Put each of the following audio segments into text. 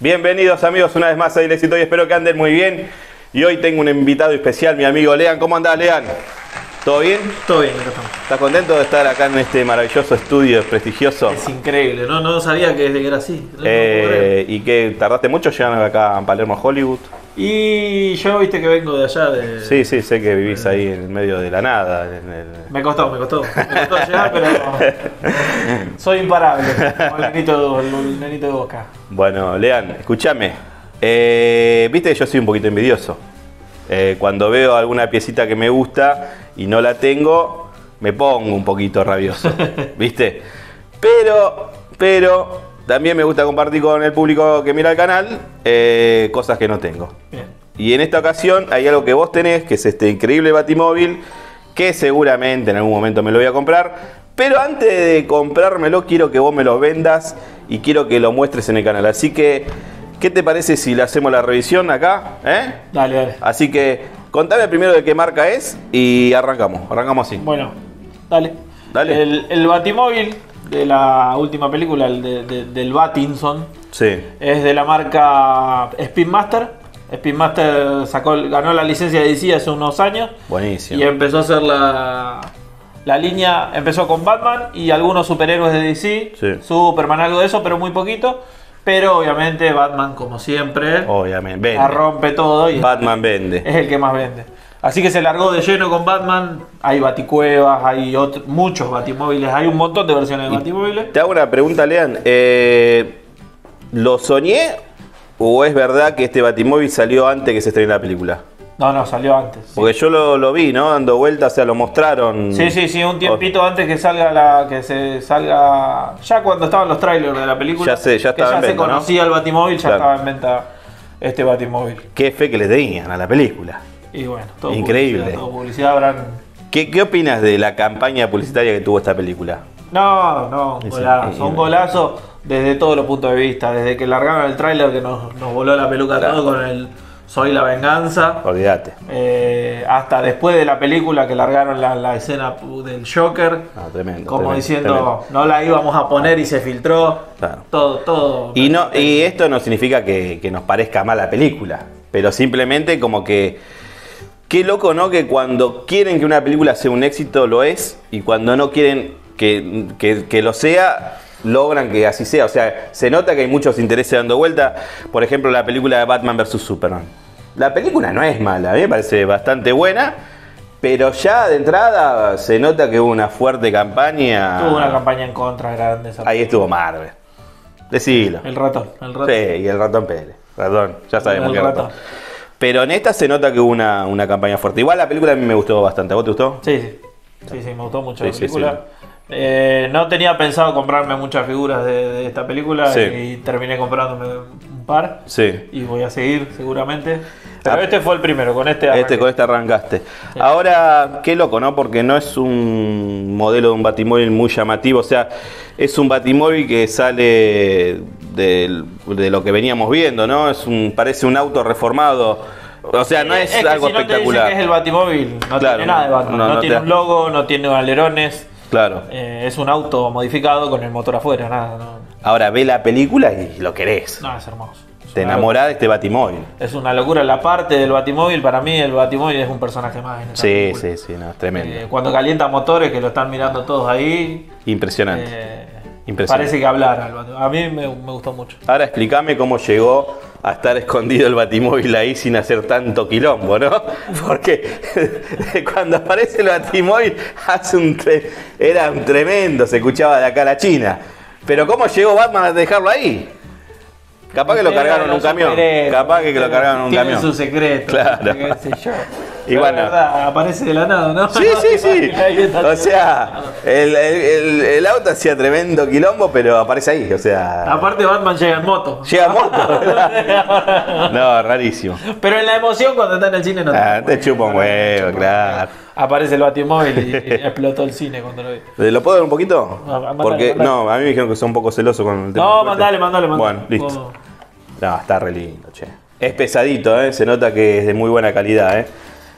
Bienvenidos amigos una vez más a El Éxito y espero que anden muy bien. Y hoy tengo un invitado especial, mi amigo Lean. ¿Cómo andás, Lean? ¿Todo bien? Todo bien, acá estamos. ¿Estás contento de estar acá en este maravilloso estudio prestigioso? Es increíble, no, no sabía que era así. no Eh. ¿Y qué? ¿Tardaste mucho llegando acá a Palermo, Hollywood? Y yo viste que vengo de allá de. Sí, sí, sé que vivís ahí en el medio de la nada. en el- Me costó, me costó. Me costó llegar, pero. Soy imparable. Como el nenito, el nenito de boca. Bueno, Lean, escúchame. Eh, Viste que yo soy un poquito envidioso. Eh, cuando veo alguna piecita que me gusta y no la tengo, me pongo un poquito rabioso. ¿Viste? Pero, pero, también me gusta compartir con el público que mira el canal eh, cosas que no tengo. Bien. Y en esta ocasión hay algo que vos tenés, que es este increíble batimóvil, que seguramente en algún momento me lo voy a comprar. Pero antes de comprármelo, quiero que vos me lo vendas y quiero que lo muestres en el canal. Así que, ¿qué te parece si le hacemos la revisión acá? ¿Eh? Dale, dale. Así que, contame primero de qué marca es y arrancamos. Arrancamos así. Bueno, dale. Dale. El, el Batimóvil de la última película, el de- de- del Batinson, Sí. es de la marca Speedmaster. Speedmaster sacó, ganó la licencia de DC hace unos años. Buenísimo. Y empezó a hacer la, la línea, empezó con Batman y algunos superhéroes de DC, Sí. Superman, algo de eso, pero muy poquito. Pero obviamente Batman, como siempre, Obviamente. la Vende. rompe todo y Batman vende. es el que más vende. Así que se largó de lleno con Batman. Hay baticuevas, hay otro- muchos batimóviles, hay un montón de versiones de batimóviles. Te hago una pregunta, Lean. Eh, ¿Lo soñé o es verdad que este Batimóvil salió antes que se estrene la película? No, no, salió antes. Porque yo lo, lo vi, ¿no? Dando vueltas, o sea, lo mostraron. Sí, sí, sí, un tiempito antes que salga la. que se salga. Ya cuando estaban los trailers de la película. Ya sé, ya que estaba ya en se venta, ¿no? conocía el Batimóvil, ya Claro. estaba en venta este Batimóvil. Qué fe que le tenían a la película. Y bueno, todo Increíble. Publicidad, todo publicidad habrán. ¿Qué, qué opinas de la campaña publicitaria que tuvo esta película? No, no, un golazo. Un golazo desde todos los puntos de vista. Desde que largaron el tráiler que nos, nos voló la peluca Claro. todo con el Soy la venganza. Olvídate. Eh, hasta después de la película que largaron la, la escena del Joker. No, tremendo. Como tremendo, diciendo, tremendo. no la íbamos a poner y se filtró. Claro. Todo, todo. Y, no, y esto no significa que, que nos parezca mal la película, pero simplemente como que... Qué loco, ¿no? Que cuando quieren que una película sea un éxito, lo es, y cuando no quieren que, que- que lo sea, logran que así sea. O sea, se nota que hay muchos intereses dando vuelta. Por ejemplo, la película de Batman vs. Superman. La película no es mala, a mí me parece bastante buena, pero ya de entrada se nota que hubo una fuerte campaña. Tuvo una campaña en contra grande. esa Ahí estuvo Marvel. Decilo. El ratón, el ratón. Sí, y el ratón Pérez. Ratón, ya sabemos El que ratón. ratón. Pero en esta se nota que hubo una, una campaña fuerte. Igual la película a mí me gustó bastante. ¿A vos te gustó? Sí, sí. Sí, sí, me gustó mucho Sí, la sí, película. Eh, no tenía pensado comprarme muchas figuras de, de esta película y terminé comprándome un par. Sí. Y voy a seguir seguramente. Pero Ah. este fue el primero, con este Este, con este arrancaste. Ahora, qué loco, ¿no? Porque no es un modelo de un batimóvil muy llamativo. O sea, es un batimóvil que sale de, lo que veníamos viendo, ¿no? Es un, parece un auto reformado. O sea, no es, que algo si no te dicen espectacular. que es el Batimóvil, no Claro, tiene nada de Batman. no, No, no tiene te- un logo, no tiene alerones. Claro. eh, es un auto modificado con el motor afuera, nada. Ahora ve la película y lo querés. no, es hermoso. Es Te enamorás de este batimóvil. Es una locura. La parte del Batimóvil, para mí, el Batimóvil es un personaje más. en Sí, película. sí, sí, no, es tremendo. Eh, cuando calienta motores, que lo están mirando todos ahí. Impresionante. eh, Impresionante. Parece que hablara. el Batimóvil. A mí me, me gustó mucho. Ahora explícame cómo llegó a estar escondido el batimóvil ahí sin hacer tanto quilombo, ¿no? Porque cuando aparece el batimóvil hace un tre- era un tremendo, se escuchaba de acá a la China. Pero ¿cómo llegó Batman a dejarlo ahí? Capaz que lo cargaron en un camión. Capaz que lo cargaron en un tienen camión. su secreto. Claro. qué sé yo. Y bueno. verdad, aparece de la nada, ¿no? Sí, sí, sí. O sea, el, el- el- auto hacía tremendo quilombo, pero aparece ahí. O sea, Aparte, Batman llega en moto. llega moto. No, rarísimo. Pero en la emoción, cuando está en el cine, no Ah, te chupa un huevo, claro. Aparece el Batimóvil y, y explotó el cine cuando lo vi. ¿Le ¿Lo puedo dar un poquito? Mandale, Porque, mandale. no, a mí me dijeron que son un poco celoso con el tema. No, mandale, mandale, mandale. Bueno, listo. No, está re lindo, che. Es pesadito, ¿eh? se nota que es de muy buena calidad. ¿eh?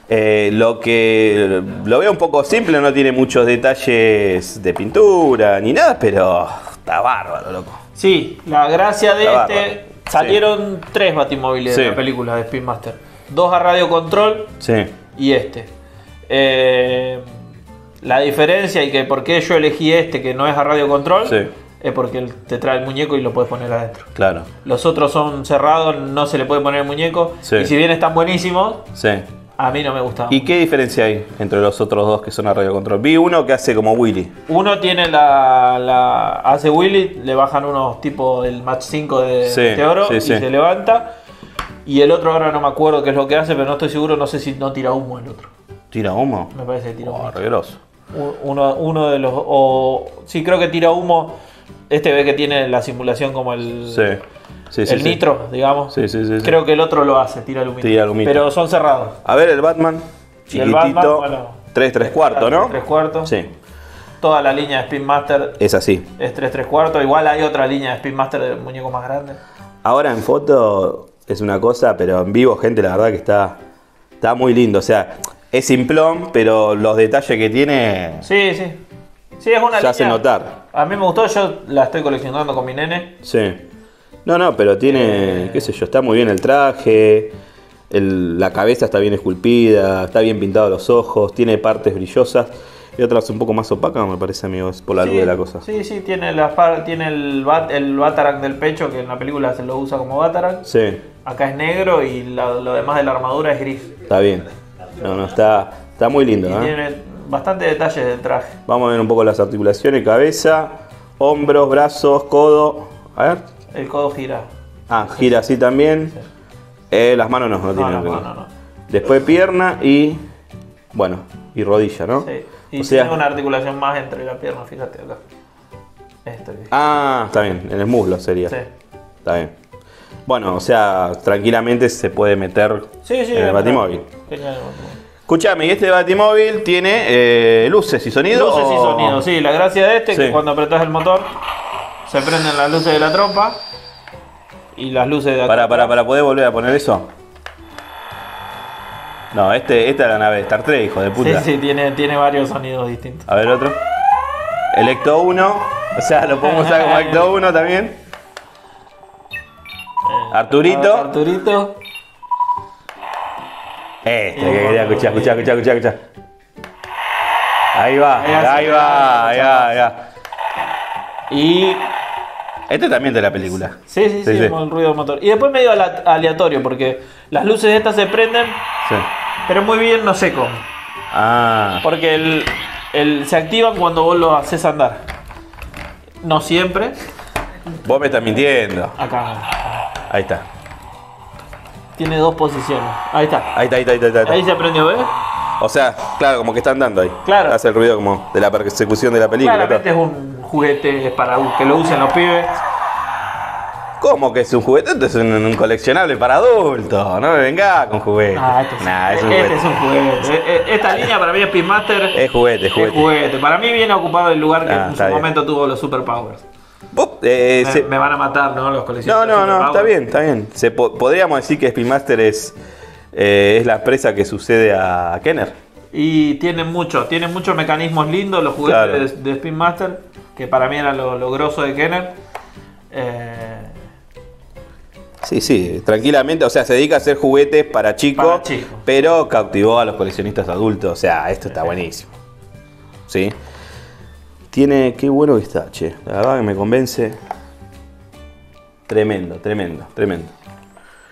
Eh, lo que lo veo un poco simple, no tiene muchos detalles de pintura ni nada, pero está bárbaro, loco. Sí, la gracia de Está este, Salieron tres batimóviles Sí. de la película de Speed Master. Dos a radio control Sí. y este. Eh, la diferencia y que por qué yo elegí este que no es a radio control Sí. es porque te trae el muñeco y lo puedes poner adentro. Claro. Los otros son cerrados, no se le puede poner el muñeco. Sí. Y si bien están buenísimos, Sí. A mí no me gustaban. ¿Y qué diferencia hay entre los otros dos que son a radio control? Vi uno que hace como Willy. Uno tiene la, la hace Willy, le bajan unos tipo el match 5 de, Sí, de oro sí, y sí. se levanta. Y el otro ahora no me acuerdo qué es lo que hace, pero no estoy seguro, no sé si no tira humo el otro. ¿Tira humo? Me parece que tira humo. Oh, re grosso. Uno, uno de los. O, sí, creo que tira humo. Este ve que tiene la simulación como el. Sí. Sí, el sí. nitro, digamos. Sí, sí, sí, sí. Creo que el otro lo hace, tira humito. Pero son cerrados. A ver, el Batman. Y el Chiquitito. Batman, bueno, 3, 3 cuartos, ¿no? 3 cuartos. Sí. Toda la línea de Speed Master Es así. es 3 3 cuartos. Igual hay otra línea de Speed Master de muñecos más grandes. Ahora en foto es una cosa, pero en vivo, gente, la verdad que está, está muy lindo. O sea, es simplón, pero los detalles que tiene Sí, sí. Sí, es una se línea. hace notar. A mí me gustó, yo la estoy coleccionando con mi nene. Sí. No, no, pero tiene, qué sé yo, está muy bien el traje, el- la cabeza está bien esculpida, está bien pintado los ojos, tiene partes brillosas y otras un poco más opacas, me parece, amigo, es por la luz de la cosa. Sí, sí, tiene, par- tiene el, bat, el Batarang del pecho, que en la película se lo usa como Batarang. Sí, Acá es negro y la- lo demás de la armadura es gris. está bien. No, no, está, está muy lindo, Y ¿eh? tiene bastante detalles del traje. Vamos a ver un poco las articulaciones, cabeza, hombros, brazos, codo. A ver. El codo gira. Ah, gira así también. Eh, las manos no, no No, tienen no, no, no. Después pierna y. Bueno, y rodilla, ¿no? Sí. Y O sea- tiene una articulación más entre la pierna, fíjate acá. Esto que- Ah, está bien, en el muslo sería. Sí. Está bien. Bueno, o sea, tranquilamente se puede meter Sí, sí. en el batimóvil. Escuchame, ¿y este batimóvil tiene eh, luces y sonido? Luces y sonidos, sí. La gracia de este es que cuando apretás el motor se prenden las luces de la trompa y las luces de acá. Para, para, para poder volver a poner eso. No, este, esta es la nave de Star Trek, hijo de Sí, puta. sí, tiene, tiene varios sonidos distintos. A ver otro. El Ecto 1. O sea, lo podemos usar como Ecto 1 también. Arturito. A ver, Arturito. Este, que quería escuchar, escuchar, escuchar, escuchar, escuchar. Ahí va, ahí va, ahí va, ahí va. Y. Este también de la película. Sí, sí, sí, Sí, sí. con el ruido del motor. Y después medio aleatorio, porque las luces estas se prenden, Sí. pero muy bien no sé cómo. Ah, Porque el, el- se activan cuando vos lo haces andar. No siempre. vos me estás mintiendo. Acá. Ahí está. Tiene dos posiciones. Ahí está. Ahí está, ahí está, ahí está. ahí está. Ahí se prendió, ¿ves? O sea, claro, como que está andando ahí. Claro. Hace el ruido como de la persecución de la película. Claramente es un juguete para que lo usen los pibes. ¿Cómo que es un juguete? Esto es un, un coleccionable para adultos. No me venga con juguetes. Ah, este, es, Nah, es un este juguete. es un juguete. Eh, eh, Esta línea para mí es Speedmaster. Es juguete, es Es juguete. juguete. Para mí viene a ocupar el lugar que Ah, en su bien. momento tuvo los superpowers. Eh, Me, se- me van a matar, ¿no? Los No, coleccionistas. no, de no, está bien, está bien. Se po- podríamos decir que Speedmaster es, eh, es la empresa que sucede a Kenner. Y tienen mucho, tienen muchos mecanismos lindos los juguetes Claro. de, de Speedmaster, que para mí era lo, lo grosso de Kenner. Eh, Sí, sí, tranquilamente. O sea, se dedica a hacer juguetes para chicos, Para chicos. pero cautivó a los coleccionistas adultos. O sea, esto está buenísimo. ¿Sí? Tiene. Qué bueno que está, che. La verdad que me convence. Tremendo, tremendo, tremendo.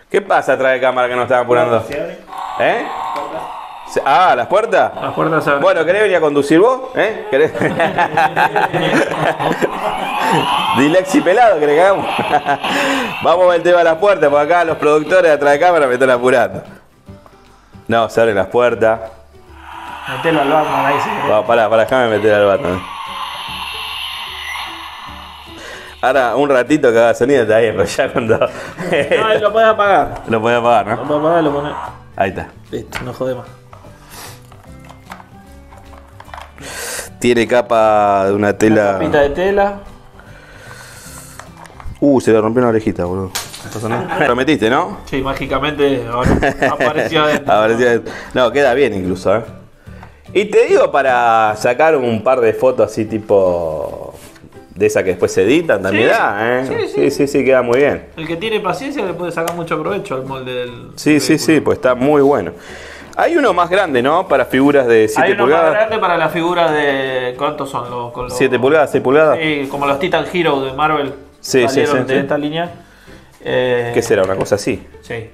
¿Qué pasa atrás de cámara que no estaba apurando? ¿Eh? Ah, ¿las puertas? las puertas se abren. Bueno, ¿querés venir a conducir vos? ¿Eh? ¿Querés? Dilexi pelado, ¿querés que hagamos? Vamos a ver el tema de las puertas, porque acá los productores atrás de cámara me están apurando. No, se abren las puertas. Metelo al Batman ahí, sí. Vamos, pará, pará, déjame meter al Batman. Ahora, un ratito que haga sonido está bien, pero ya cuando. No, lo puedes apagar. Lo puede apagar, Lo ¿no? puedes apagar, lo pones. Ahí está. Listo, no jode más. Tiene capa de una tela. Capita de tela. Uh, se le rompió una orejita, boludo. Lo metiste, ¿no? Sí, mágicamente apareció adentro. Apareció- No, queda bien incluso, ¿eh? Y te digo para sacar un par de fotos así tipo de esa que después se editan también Sí. da, ¿eh? Sí, sí. sí, sí, sí, queda muy bien. El que tiene paciencia le puede sacar mucho provecho al molde del. Sí, sí, sí, pues está muy bueno. Hay uno más grande, ¿no? Para figuras de 7 Hay uno más pulgadas. grande para las figuras de. ¿Cuántos son los? con los- 7 pulgadas, 6 pulgadas. Sí, como los Titan Hero de Marvel. Sí, sí, sí, de sí. esta línea. Eh, ¿Qué será? Una cosa así. Sí.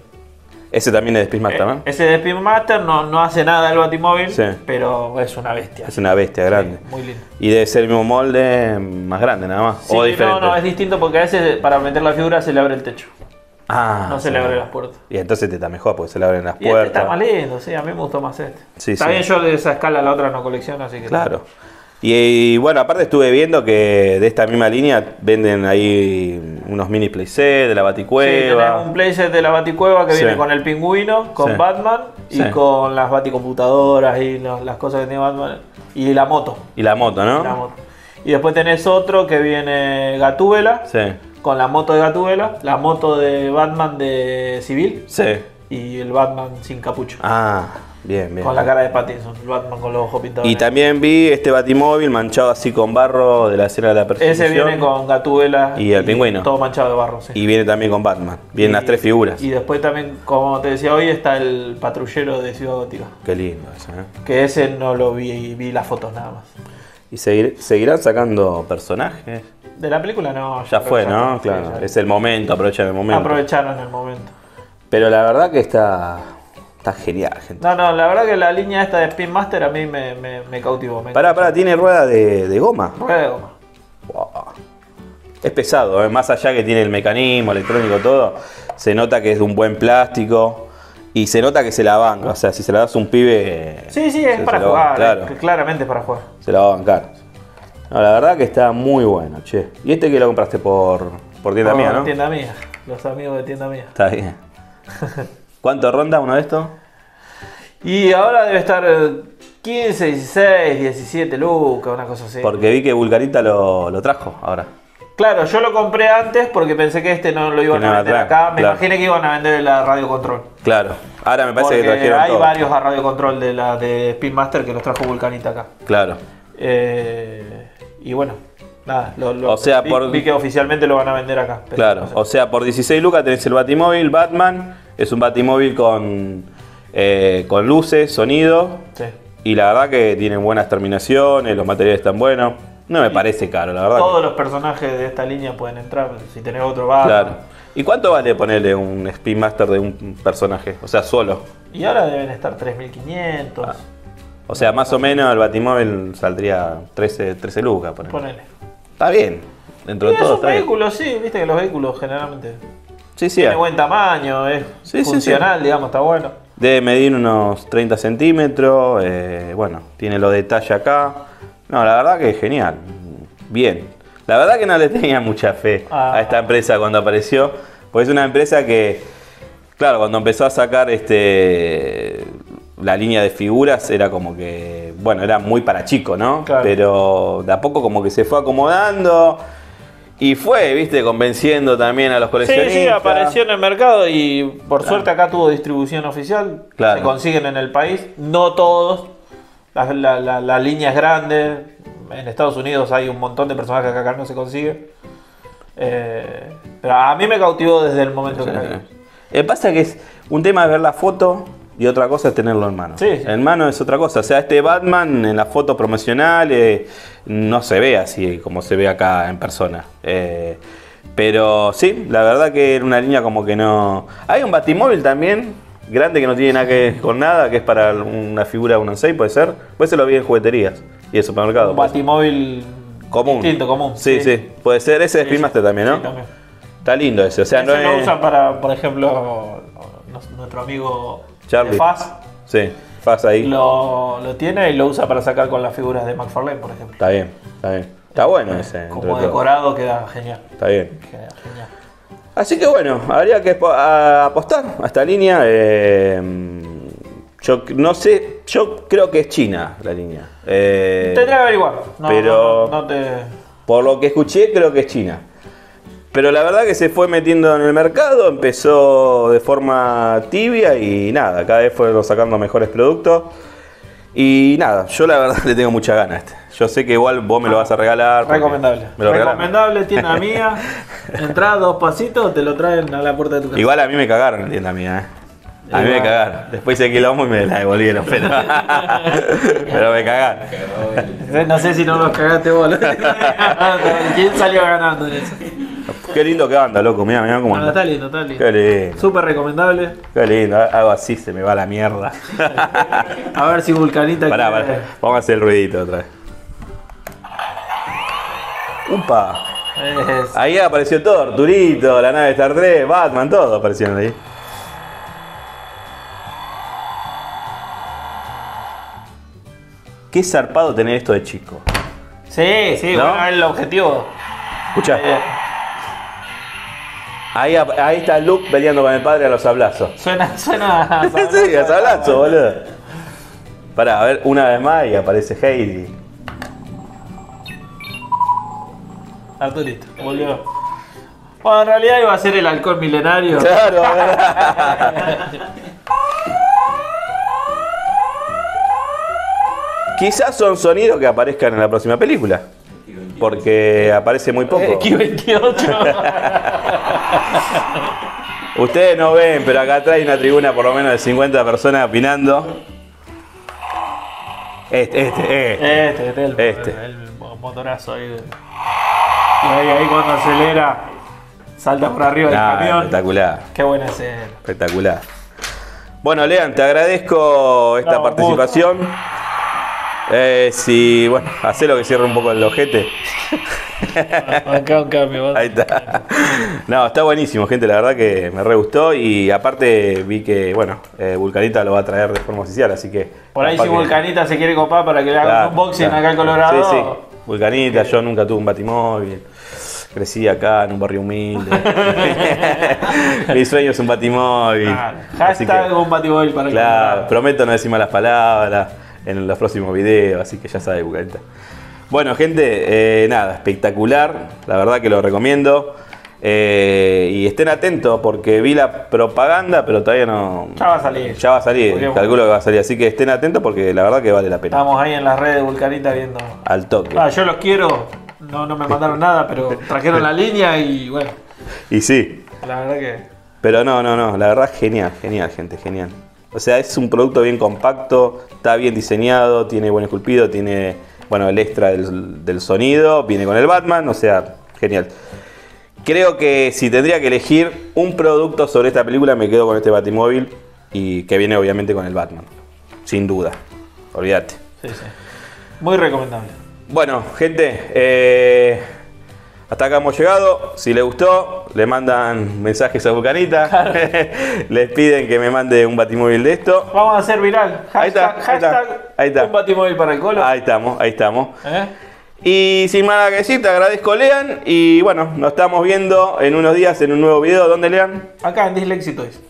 Ese también es de Speedmaster, Eh, ¿no? ese de Speedmaster no, no hace nada el Batimóvil, Sí. pero es una bestia. Es una bestia grande. Muy lindo. Y debe ser el mismo molde, más grande nada más. Sí, o diferente. no, no, es distinto porque a veces para meter la figura se le abre el techo. Ah, No se sí. le abren las puertas. Y entonces te está mejor porque se le abren las Y este puertas. está más lindo, sí, a mí me gustó más este. Sí, Está sí. bien, yo de esa escala la otra no colecciono, así que. Claro. Y, y, bueno, aparte estuve viendo que de esta misma línea venden ahí unos mini playset de la Sí, Baticueva. tenés un playset de la Baticueva que Sí. viene con el pingüino, con Sí. Batman y Sí. con las Baticomputadoras y las cosas que tiene Batman. Y la moto. Y la moto, ¿no? la moto. Y después tenés otro que viene Gatúbela, Sí. Con la moto de Gatúbela, la moto de Batman de civil Sí. y el Batman sin capucho. Ah, bien, bien. Con la cara de Pattinson, el Batman con los ojos pintados. Y también vi este batimóvil manchado así con barro de la escena de la persecución. Ese viene con Gatúbela Y el pingüino. Todo manchado de barro, sí. Y viene también con Batman. Vienen Y- las tres figuras. Y después también, como te decía hoy, está el patrullero de Ciudad Gótica. Qué lindo eso, ¿eh? Que ese no lo vi, vi las fotos nada más. ¿Y seguir- seguirán sacando personajes? De la película no. Ya fue, ¿no? sí, Claro. ya. Es el momento, aprovechan el momento. Aprovecharon el momento. Pero la verdad que está, está genial, gente. No, no, la verdad que la línea esta de Spin Master a mí me, me, me cautivó. Me Pará, pará, tiene rueda de, de goma. Rueda de goma. Wow. Es pesado, ¿eh? más allá que tiene el mecanismo electrónico, todo, se nota que es de un buen plástico y se nota que se la banca. O sea, si se la das a un pibe. Sí, sí, es para jugar. Claro, eh, Claramente es para jugar. se la va a bancar. No, la verdad que está muy bueno, che. ¿Y este que lo compraste por, por tienda Por mía, no? Tienda mía. Los amigos de tienda mía. Está bien. ¿Cuánto ronda uno de estos? Y ahora debe estar eh, 15, 16, 17 lucas, una cosa así. Porque vi que Vulgarita lo, lo trajo ahora. Claro, yo lo compré antes porque pensé que este no lo iban no a vender acá. Me claro. imaginé que iban a vender la radio control. Claro. Ahora me parece Porque que trajeron hay todo. varios a radio control de la de Speedmaster que los trajo Vulcanita acá. Claro. Eh, y bueno, nada, lo, lo- O sea, vi, por- vi que oficialmente lo van a vender acá. Claro, no sé. o sea, por 16 lucas tenés el Batimóvil Batman, es un Batimóvil con, eh, con luces, sonido, Sí. y la verdad que tienen buenas terminaciones, los materiales están buenos. No me parece caro, la verdad. que- Todos los personajes de esta línea pueden entrar. Si tenés otro Batman. Claro. ¿Y cuánto vale ponerle un Speedmaster de un personaje? O sea, solo. Y ahora deben estar 3500. Ah. O sea, más o menos el Batimóvil saldría 13, 13 lucas. ponele. Ponele. Está bien. Dentro de es todo un está bien. vehículo, sí, viste que los vehículos generalmente Sí, sí. tiene buen tamaño, es Sí, sí, funcional, digamos, está bueno. Debe medir unos 30 centímetros. eh, bueno, tiene los detalles acá. No, la verdad que es genial. Bien. La verdad que no le tenía mucha fe Ah. a esta empresa cuando apareció. Porque es una empresa que, claro, cuando empezó a sacar este la línea de figuras era como que, bueno, era muy para chico, ¿no? Claro. Pero de a poco como que se fue acomodando. Y fue, viste, convenciendo también a los Sí, coleccionistas. sí, apareció en el mercado y por suerte acá tuvo distribución oficial. Claro. Se consiguen en el país, no todos. La, la, la- la línea es grande. En Estados Unidos hay un montón de personajes que acá no se consigue. Eh, pero a mí me cautivó desde el momento que la vi. Eh, pasa que es un tema es ver la foto y otra cosa es tenerlo en mano. Sí. En mano es otra cosa. O sea, este Batman en las fotos promocionales no se ve así como se ve acá en persona. Eh, pero sí, la verdad que era una línea como que no. Hay un Batimóvil también, grande que no tiene nada que ver con nada, que es para una figura de un 6, puede ser. Puede ser lo vi en jugueterías y en supermercados. Un batimóvil común. distinto, común. Sí, sí, Puede ser ese de Sí, también, ¿no? Sí, también. Está lindo ese. O sea, Ese no lo es. usan para, por ejemplo, nuestro amigo Charlie. de Faz Sí, pasa ahí. lo, lo tiene y lo usa para sacar con las figuras de McFarlane, por ejemplo. Está bien, está bien. Está bueno ese. Como todo. decorado queda genial. Está bien. Queda genial. Así que bueno, habría que apostar a esta línea. eh, yo no sé, yo creo que es China la línea. Eh, Tendré que averiguar. No, pero- no, no te. por lo que escuché, creo que es China. Pero la verdad que se fue metiendo en el mercado, empezó de forma tibia y nada, cada vez fueron sacando mejores productos. Y nada, yo la verdad le tengo mucha ganas a este. Yo sé que igual vos me lo vas a regalar. Recomendable. Me lo. Recomendable, tienda mía. Entrás dos pasitos, te lo traen a la puerta de tu casa. Igual a mí me cagaron en tienda mía, ¿eh? A mí me cagaron. Después hice quilombo y me la devolvieron, pero, pero me cagaron. No sé si no los cagaste vos. ¿Quién salió ganando en eso? Qué lindo que anda, loco. Mira, mira cómo anda. está lindo, está lindo. Qué lindo. Súper recomendable. Qué lindo. Hago así, se me va la mierda. A ver si Vulcanita Pará, quiere- pará. Vamos a hacer el ruidito otra vez. Upa. Es- Ahí apareció todo, Arturito, la nave de Star Trek, Batman, todo aparecieron ahí. Qué zarpado tener esto de chico. Sí, sí, ¿No? bueno, es el objetivo. Escucha, Eh, ahí, ahí está Luke peleando con el padre a los sablazos. suena, suena. a sí, a sablazo, boludo. Pará, a ver, una vez más y aparece Heidi. Arturito, volvió. Bueno, en realidad iba a ser el alcohol milenario. Claro. Quizás son sonidos que aparezcan en la próxima película. Porque aparece muy poco. X28. Ustedes no ven, pero acá atrás hay una tribuna por lo menos de 50 personas opinando. Este, este, este. Este, este, el, Este. el motorazo ahí. de- Y ahí, ahí cuando acelera, salta por arriba del Ah, camión. espectacular, Qué buena escena. espectacular. Bueno, Lean, te agradezco esta No, participación. Eh, si, bueno, hacé lo que cierre un poco el ojete. Acá un cambio. Ahí está. No, está buenísimo, gente. La verdad que me re gustó. Y aparte vi que, bueno, eh, Vulcanita lo va a traer de forma oficial, así que. Por ahí si que- Vulcanita se quiere copar para que le haga Claro, un unboxing claro. acá en Colorado. Sí, sí. Vulcanita, yo nunca tuve un batimóvil. Crecí acá en un barrio humilde. Mi sueño es un batimóvil. Ah, Así que- hashtag un batiboil para Claro, prometo no decir malas palabras en los próximos videos, así que ya sabes, Bucanita. Bueno, gente, eh, nada, espectacular, la verdad que lo recomiendo. Eh, y estén atentos porque vi la propaganda, pero todavía no. Ya va a salir. Ya va a salir, calculo que va a salir, así que estén atentos porque la verdad que vale la pena. Estamos ahí en las redes de Vulcanita viendo. Al toque. Ah, yo los quiero. No, no me mandaron nada, pero trajeron la línea y bueno, Y sí, la verdad que. pero no, no, no, la verdad genial, genial, gente, genial. O sea, es un producto bien compacto, está bien diseñado, tiene buen esculpido, tiene, bueno, el extra del, del sonido, viene con el Batman, o sea, genial. Creo que si tendría que elegir un producto sobre esta película, me quedo con este Batimóvil y que viene obviamente con el Batman, sin duda, olvídate. Sí, sí. Muy recomendable. Bueno, gente, eh, hasta acá hemos llegado. Si les gustó, le mandan mensajes a Vulcanita. les piden que me mande un batimóvil de esto. Vamos a hacer viral. Hashtag, ahí está, hashtag ahí está. un batimóvil para el colo. Ahí estamos, ahí estamos. ¿Eh? Y sin más nada que decir, te agradezco, Lean. Y bueno, nos estamos viendo en unos días en un nuevo video. ¿Dónde, Lean? Acá en Dyslexy Toys.